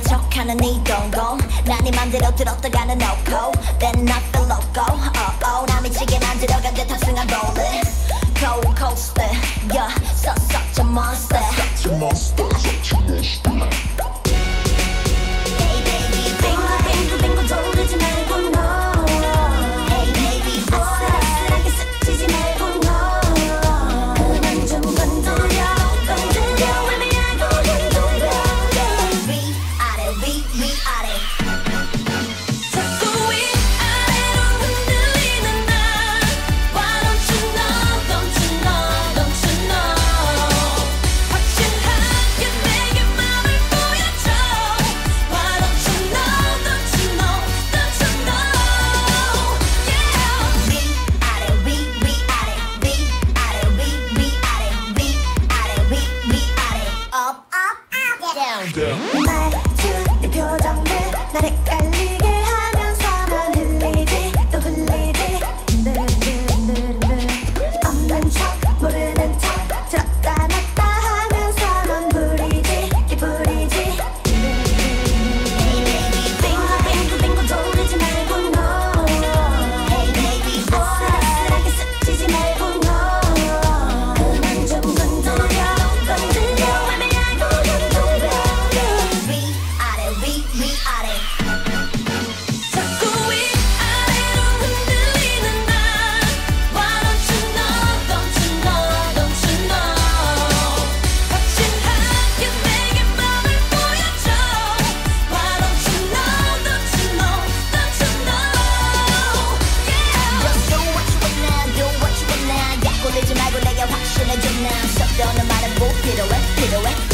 뻔한 척하는 네 동공. 난네 맘대로 들었다가는 놓고. Then I feel loco oh oh 나 미치게 만들어간 듯 탑승한 roller Cold coaster. Yeah. So such a monster. Such a monster. Such a monster. 질러줘 난 속도는 말은 못 필요해 필요해.